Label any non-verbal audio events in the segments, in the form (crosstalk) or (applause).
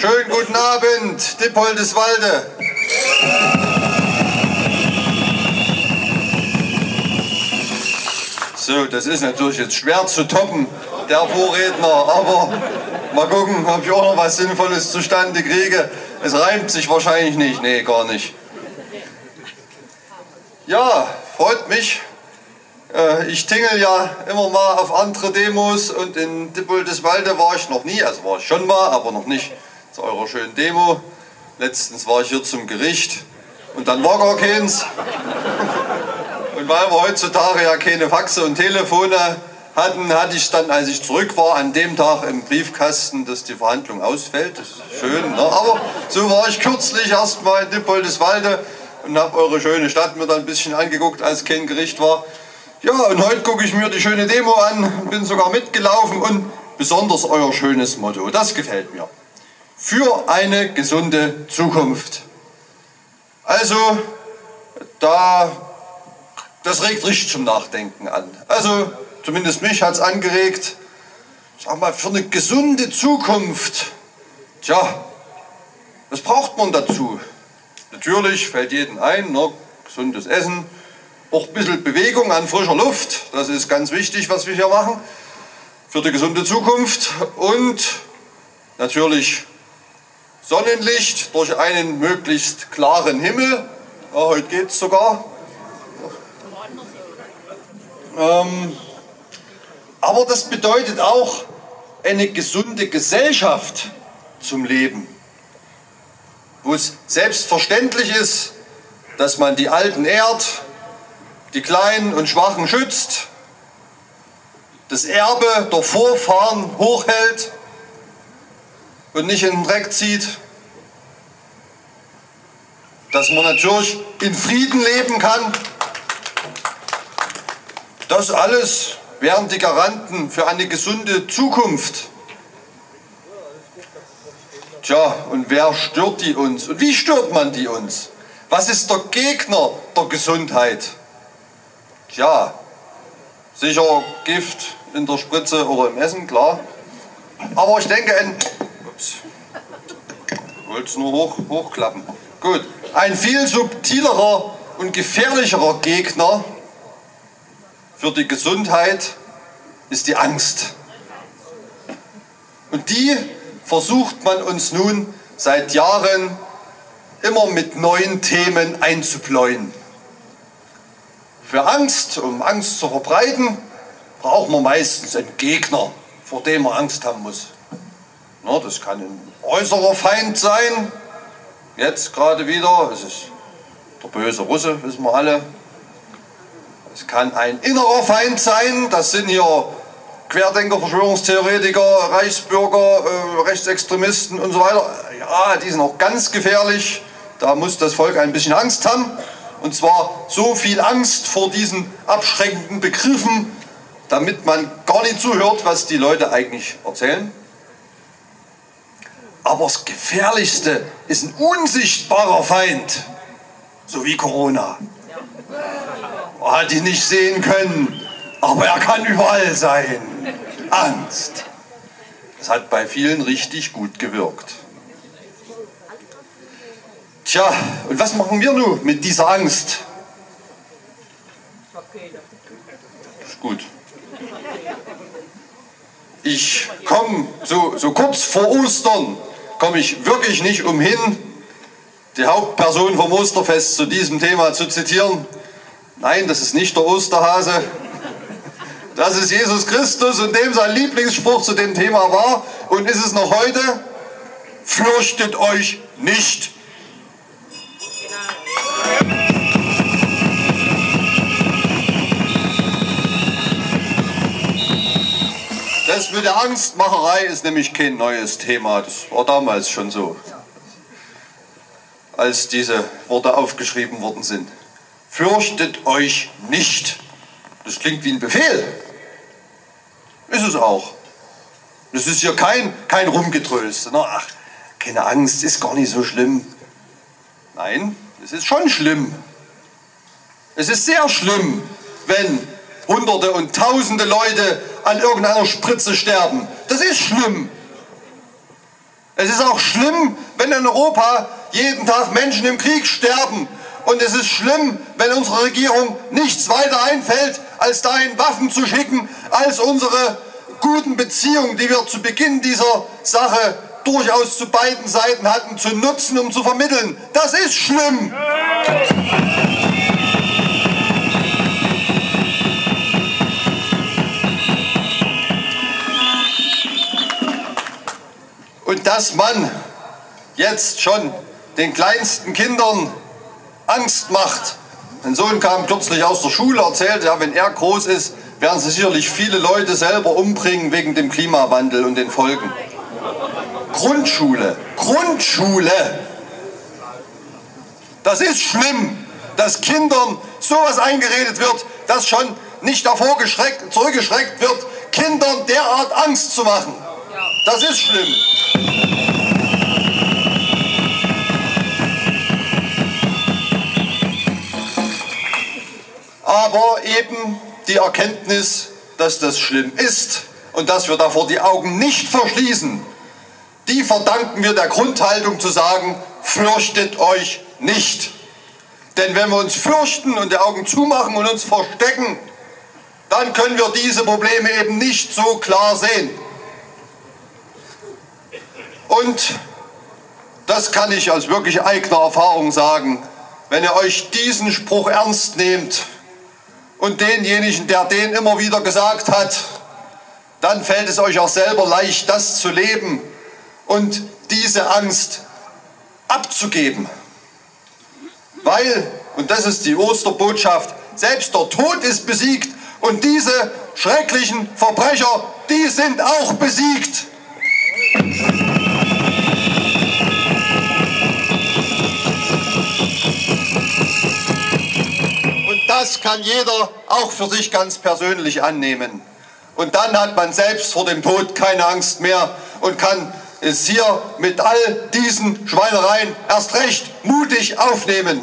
Schönen guten Abend, Dippoldeswalde. So, das ist natürlich jetzt schwer zu toppen, der Vorredner, aber mal gucken, ob ich auch noch was Sinnvolles zustande kriege. Es reimt sich wahrscheinlich nicht, nee, gar nicht. Ja, freut mich. Äh, ich tingel ja immer mal auf andere Demos und in Dippoldeswalde war ich noch nie, also war ich schon mal, aber noch nicht zu eurer schönen Demo. Letztens war ich hier zum Gericht und dann war gar keins. (laughs) Und weil wir heutzutage ja keine Faxe und Telefone hatten, hatte ich dann, als ich zurück war, an dem Tag im Briefkasten, dass die Verhandlung ausfällt. Das ist schön, ne? aber so war ich kürzlich erst mal in Dippoldeswalde und habe eure schöne Stadt mir dann ein bisschen angeguckt, als kein Gericht war. Ja, und heute gucke ich mir die schöne Demo an, bin sogar mitgelaufen und besonders euer schönes Motto, das gefällt mir. Für eine gesunde Zukunft. Also, da das regt richtig zum Nachdenken an. Also, zumindest mich hat es angeregt. Sag mal, für eine gesunde Zukunft, tja, was braucht man dazu? Natürlich fällt jedem ein, ne, gesundes Essen, auch ein bisschen Bewegung an frischer Luft, das ist ganz wichtig, was wir hier machen, für die gesunde Zukunft und natürlich Sonnenlicht durch einen möglichst klaren Himmel. Ja, heute geht es sogar, ähm, aber das bedeutet auch eine gesunde Gesellschaft zum Leben, wo es selbstverständlich ist, dass man die Alten ehrt, die Kleinen und Schwachen schützt, das Erbe der Vorfahren hochhält und nicht in den Dreck zieht, dass man natürlich in Frieden leben kann das alles wären die Garanten für eine gesunde Zukunft. Tja, und wer stört die uns? Und wie stört man die uns? Was ist der Gegner der Gesundheit? Tja, sicher Gift in der Spritze oder im Essen, klar. Aber ich denke, ein. Wollte es nur hoch, hochklappen. Gut. Ein viel subtilerer und gefährlicherer Gegner für die Gesundheit ist die Angst. Und die versucht man uns nun seit Jahren immer mit neuen Themen einzubläuen. Für Angst, um Angst zu verbreiten, braucht man meistens einen Gegner, vor dem man Angst haben muss. Das kann ein äußerer Feind sein, jetzt gerade wieder, es ist der böse Russe, wissen wir alle, es kann ein innerer Feind sein, das sind hier Querdenker, Verschwörungstheoretiker, Reichsbürger, äh, Rechtsextremisten und so weiter. Ja, die sind auch ganz gefährlich. Da muss das Volk ein bisschen Angst haben. Und zwar so viel Angst vor diesen abschreckenden Begriffen, damit man gar nicht zuhört, was die Leute eigentlich erzählen. Aber das Gefährlichste ist ein unsichtbarer Feind, so wie Corona. Er hat ihn nicht sehen können, aber er kann überall sein. Angst. Das hat bei vielen richtig gut gewirkt. Tja, und was machen wir nun mit dieser Angst? Ist gut. Ich komme so, so kurz vor Ostern, komme ich wirklich nicht umhin, die Hauptperson vom Osterfest zu diesem Thema zu zitieren. Nein, das ist nicht der Osterhase. Das ist Jesus Christus und dem sein Lieblingsspruch zu dem Thema war und ist es noch heute, fürchtet euch nicht. Der Angstmacherei ist nämlich kein neues Thema. Das war damals schon so, als diese Worte aufgeschrieben worden sind fürchtet euch nicht. Das klingt wie ein Befehl. Ist es auch. Das ist hier kein, kein Rumgetröst. Ach, keine Angst, ist gar nicht so schlimm. Nein, es ist schon schlimm. Es ist sehr schlimm, wenn Hunderte und Tausende Leute an irgendeiner Spritze sterben. Das ist schlimm. Es ist auch schlimm, wenn in Europa jeden Tag Menschen im Krieg sterben. Und es ist schlimm, wenn unsere Regierung nichts weiter einfällt, als dahin Waffen zu schicken, als unsere guten Beziehungen, die wir zu Beginn dieser Sache durchaus zu beiden Seiten hatten, zu nutzen, um zu vermitteln. Das ist schlimm. Und dass man jetzt schon den kleinsten Kindern Angst macht. Mein Sohn kam kürzlich aus der Schule, erzählte, ja, wenn er groß ist, werden sich sicherlich viele Leute selber umbringen wegen dem Klimawandel und den Folgen. Grundschule, Grundschule. Das ist schlimm, dass Kindern sowas eingeredet wird, dass schon nicht davor zurückgeschreckt wird, Kindern derart Angst zu machen. Das ist schlimm. Aber eben die Erkenntnis, dass das schlimm ist und dass wir davor die Augen nicht verschließen, die verdanken wir der Grundhaltung zu sagen, fürchtet euch nicht. Denn wenn wir uns fürchten und die Augen zumachen und uns verstecken, dann können wir diese Probleme eben nicht so klar sehen. Und das kann ich aus wirklich eigener Erfahrung sagen, wenn ihr euch diesen Spruch ernst nehmt und denjenigen, der den immer wieder gesagt hat, dann fällt es euch auch selber leicht, das zu leben und diese Angst abzugeben. Weil, und das ist die Osterbotschaft, selbst der Tod ist besiegt und diese schrecklichen Verbrecher, die sind auch besiegt. Das kann jeder auch für sich ganz persönlich annehmen. Und dann hat man selbst vor dem Tod keine Angst mehr und kann es hier mit all diesen Schweinereien erst recht mutig aufnehmen.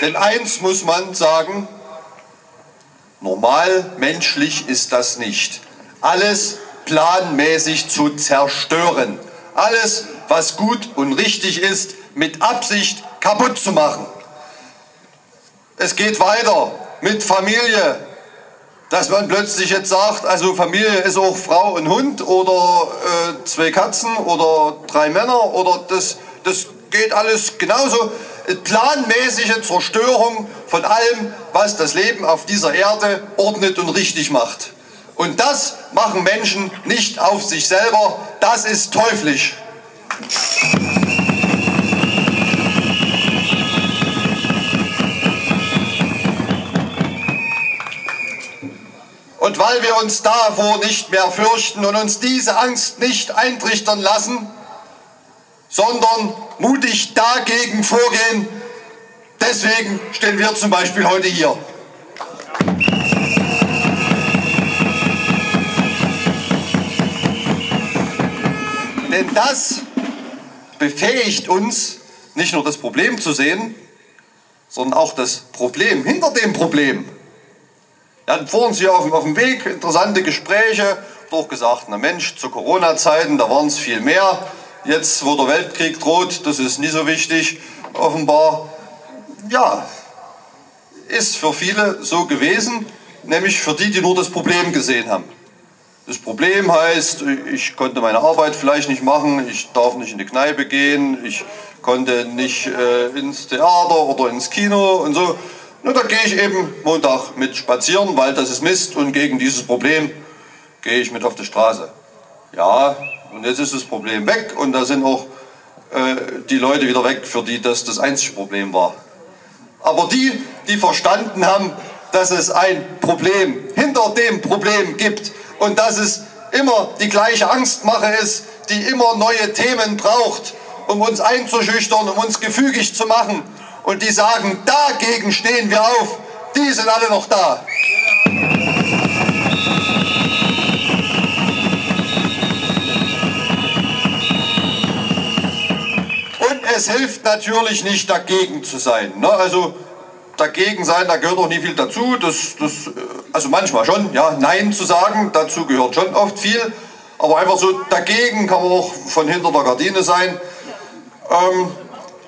Denn eins muss man sagen, normal menschlich ist das nicht. Alles planmäßig zu zerstören. Alles, was gut und richtig ist, mit Absicht kaputt zu machen. Es geht weiter mit Familie, dass man plötzlich jetzt sagt, also Familie ist auch Frau und Hund oder äh, zwei Katzen oder drei Männer oder das, das geht alles genauso. Planmäßige Zerstörung von allem, was das Leben auf dieser Erde ordnet und richtig macht. Und das machen Menschen nicht auf sich selber, das ist teuflisch. Und weil wir uns davor nicht mehr fürchten und uns diese Angst nicht eintrichtern lassen, sondern mutig dagegen vorgehen, deswegen stehen wir zum Beispiel heute hier. Denn das befähigt uns, nicht nur das Problem zu sehen, sondern auch das Problem hinter dem Problem. Wir hatten vor uns hier auf, auf dem Weg interessante Gespräche, doch gesagt, na Mensch, zu Corona-Zeiten, da waren es viel mehr. Jetzt, wo der Weltkrieg droht, das ist nie so wichtig, offenbar. Ja, ist für viele so gewesen, nämlich für die, die nur das Problem gesehen haben. Das Problem heißt, ich konnte meine Arbeit vielleicht nicht machen, ich darf nicht in die Kneipe gehen, ich konnte nicht äh, ins Theater oder ins Kino und so. Na, da gehe ich eben Montag mit spazieren, weil das ist Mist und gegen dieses Problem gehe ich mit auf die Straße. Ja, und jetzt ist das Problem weg und da sind auch äh, die Leute wieder weg, für die das das einzige Problem war. Aber die, die verstanden haben, dass es ein Problem hinter dem Problem gibt und dass es immer die gleiche Angstmache ist, die immer neue Themen braucht, um uns einzuschüchtern, um uns gefügig zu machen und die sagen, dagegen stehen wir auf, die sind alle noch da. Und es hilft natürlich nicht dagegen zu sein. Ne? Also dagegen sein, da gehört auch nie viel dazu. Das, das, äh, also manchmal schon, ja, Nein zu sagen, dazu gehört schon oft viel, aber einfach so dagegen kann man auch von hinter der Gardine sein. Ähm,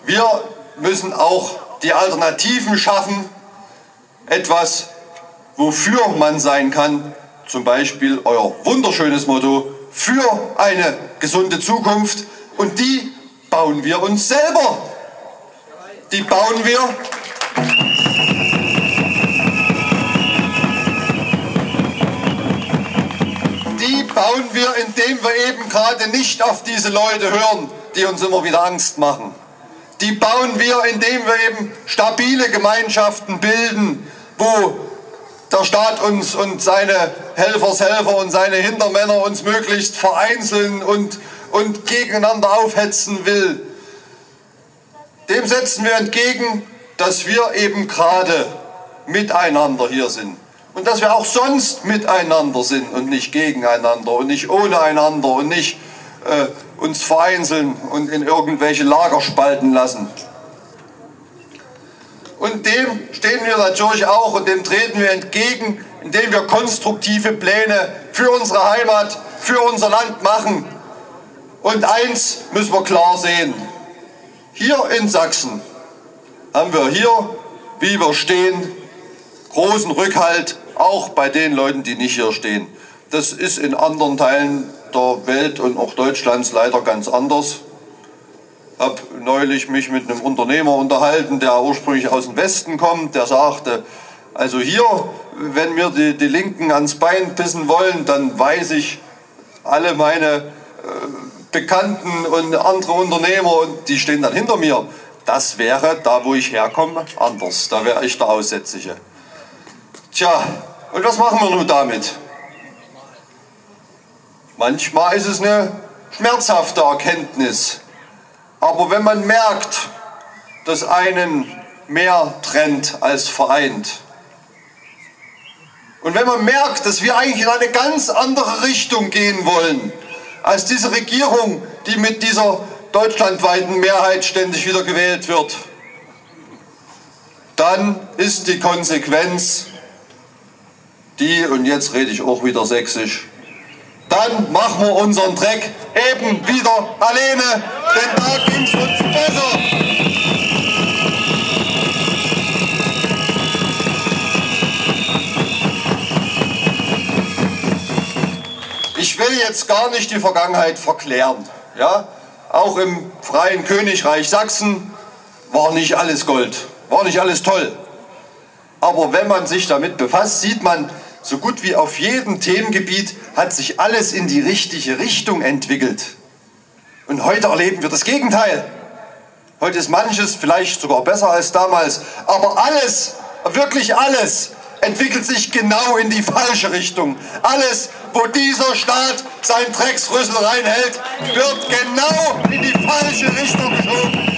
wir müssen auch die Alternativen schaffen, etwas, wofür man sein kann, zum Beispiel euer wunderschönes Motto, für eine gesunde Zukunft und die bauen wir uns selber. Die bauen wir bauen wir, indem wir eben gerade nicht auf diese Leute hören, die uns immer wieder Angst machen. Die bauen wir, indem wir eben stabile Gemeinschaften bilden, wo der Staat uns und seine Helfershelfer und seine Hintermänner uns möglichst vereinzeln und, und gegeneinander aufhetzen will. Dem setzen wir entgegen, dass wir eben gerade miteinander hier sind. Und dass wir auch sonst miteinander sind und nicht gegeneinander und nicht ohne einander und nicht äh, uns vereinzeln und in irgendwelche Lager spalten lassen. Und dem stehen wir natürlich auch und dem treten wir entgegen, indem wir konstruktive Pläne für unsere Heimat, für unser Land machen. Und eins müssen wir klar sehen. Hier in Sachsen haben wir hier, wie wir stehen, großen Rückhalt, auch bei den Leuten, die nicht hier stehen. Das ist in anderen Teilen der Welt und auch Deutschlands leider ganz anders habe neulich mich mit einem Unternehmer unterhalten, der ursprünglich aus dem Westen kommt, der sagte, also hier, wenn mir die, die Linken ans Bein pissen wollen, dann weiß ich alle meine äh, Bekannten und andere Unternehmer die stehen dann hinter mir. Das wäre da, wo ich herkomme, anders. Da wäre ich der Aussätzliche. Tja, und was machen wir nun damit? Manchmal ist es eine schmerzhafte Erkenntnis. Aber wenn man merkt, dass einen mehr trennt als vereint, und wenn man merkt, dass wir eigentlich in eine ganz andere Richtung gehen wollen, als diese Regierung, die mit dieser deutschlandweiten Mehrheit ständig wieder gewählt wird, dann ist die Konsequenz die, und jetzt rede ich auch wieder sächsisch, dann machen wir unseren Dreck eben wieder alleine, denn da ging es uns besser. Ich will jetzt gar nicht die Vergangenheit verklären. Ja? Auch im freien Königreich Sachsen war nicht alles Gold, war nicht alles toll. Aber wenn man sich damit befasst, sieht man, so gut wie auf jedem Themengebiet hat sich alles in die richtige Richtung entwickelt. Und heute erleben wir das Gegenteil. Heute ist manches vielleicht sogar besser als damals, aber alles, wirklich alles, entwickelt sich genau in die falsche Richtung. Alles, wo dieser Staat sein Drecksrüssel reinhält, wird genau in die falsche Richtung geschoben.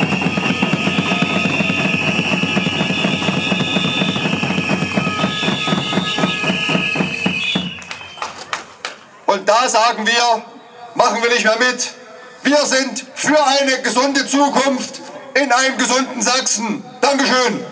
Sagen wir, machen wir nicht mehr mit. Wir sind für eine gesunde Zukunft in einem gesunden Sachsen. Dankeschön.